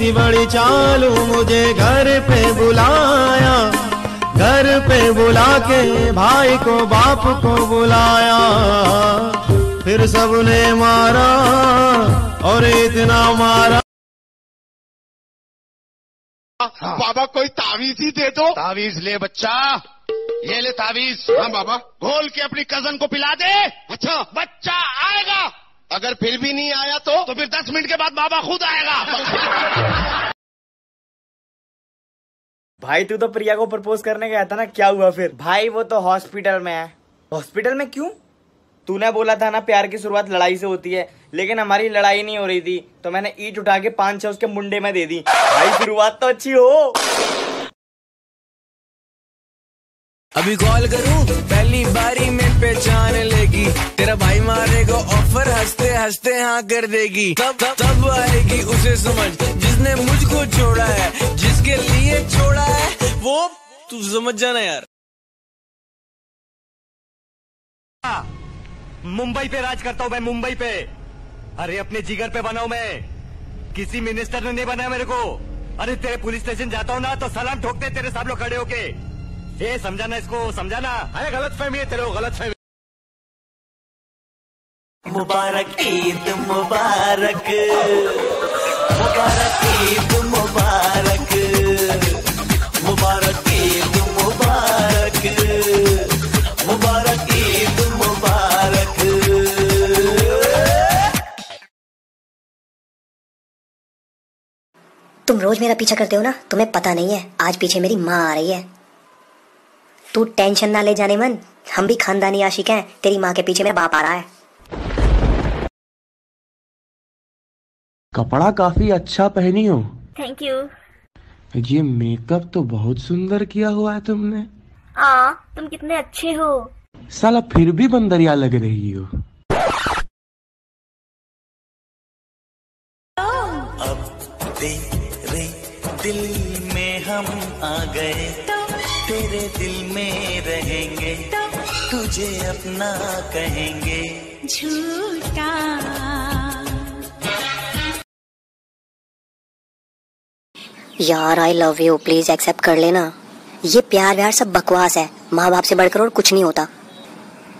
थी बड़ी चालू मुझे घर पे बुलाया। घर पे बुला के भाई को बाप को बुलाया। फिर सबने मारा और इतना मारा। बाबा कोई तावीज ही दे दो। तावीज ले बच्चा। ये ले तावीज। हाँ बाबा। घोल के अपनी कज़न को पिला दे। अच्छा। बच्चा अगर फिर भी नहीं आया तो तो फिर दस मिनट के बाद बाबा खुद आएगा। भाई, तू तो प्रिया को प्रपोज करने गया था ना, क्या हुआ फिर? भाई, वो तो हॉस्पिटल में है। हॉस्पिटल में क्यों? तूने बोला था ना, प्यार की शुरुआत लड़ाई से होती है, लेकिन हमारी लड़ाई नहीं हो रही थी तो मैंने ईट उठा के पाँच छह उसके मुंडे में दे दी। भाई, शुरुआत तो अच्छी हो। अभी कॉल करूँ? पहली बारी में पहचान लेगी। तेरा भाई मारेगा ऑफ़र हँसते हँसते हाँ कर देगी। तब तब, तब आएगी उसे समझ? जिसने मुझको छोड़ा है जिसके लिए छोड़ा है वो तू समझ जाना यार। मुंबई पे राज करता हूँ मैं मुंबई पे। अरे अपने जिगर पे बनाऊ मैं। किसी मिनिस्टर ने नहीं बनाया मेरे को। अरे तेरे पुलिस स्टेशन जाता हूँ ना तो सलाम ठोकते तेरे लोग खड़े होके। ये समझाना इसको समझाना। अरे गलत फहमी है तेरे को गलत फहमी। मुबारक ईद मुबारक। मुबारक ईद मुबारक। मुबारक ईद मुबारक। मुबारक ईद मुबारक। तुम रोज मेरा पीछा करते हो ना तुम्हें पता नहीं है आज पीछे मेरी माँ आ रही है। तू टेंशन ना ले जाने मन। हम भी खानदानी आशिक हैं। तेरी माँ के पीछे मेरा बाप आ रहा है। कपड़ा काफ़ी अच्छा पहनी हो। थैंक यू ये मेकअप तो बहुत सुंदर किया हुआ है तुमने। आ तुम कितने अच्छे हो। साला फिर भी बंदरिया लग रही हो। अब तेरे दिल में हम आ गए। तेरे दिल में रहेंगे तुझे अपना कहेंगे। झूठा। यार I love you please accept कर लेना। ये प्यार व्यार सब बकवास है। माँ बाप से बढ़कर और कुछ नहीं होता।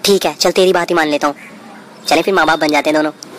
ठीक है चल तेरी बात ही मान लेता हूँ। चले फिर माँ बाप बन जाते हैं दोनों।